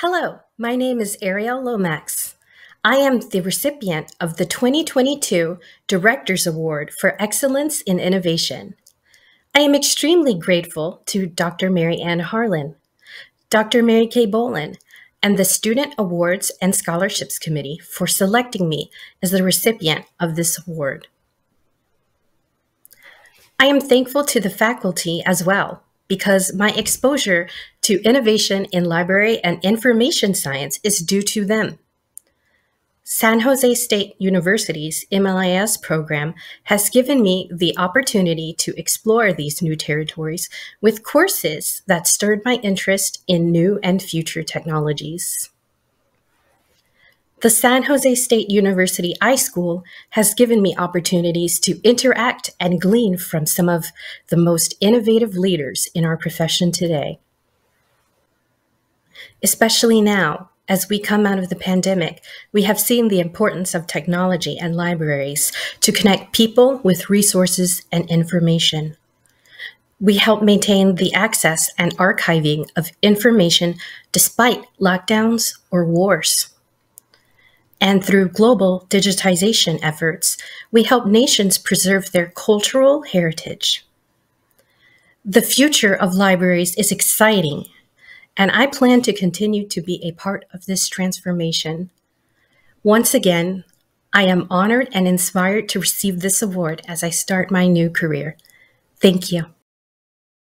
Hello, my name is Ariell Lomax. I am the recipient of the 2022 Directors Award for Excellence in Innovation. I am extremely grateful to Dr. Mary Ann Harlan, Dr. Mary Kay Bolin, and the Student Awards and Scholarships Committee for selecting me as the recipient of this award. I am thankful to the faculty as well because my exposure to innovation in library and information science is due to them. San Jose State University's MLIS program has given me the opportunity to explore these new territories with courses that stirred my interest in new and future technologies. The San Jose State University iSchool has given me opportunities to interact and glean from some of the most innovative leaders in our profession today. Especially now, as we come out of the pandemic, we have seen the importance of technology and libraries to connect people with resources and information. We help maintain the access and archiving of information despite lockdowns or wars. And through global digitization efforts, we help nations preserve their cultural heritage. The future of libraries is exciting, and I plan to continue to be a part of this transformation. Once again, I am honored and inspired to receive this award as I start my new career. Thank you.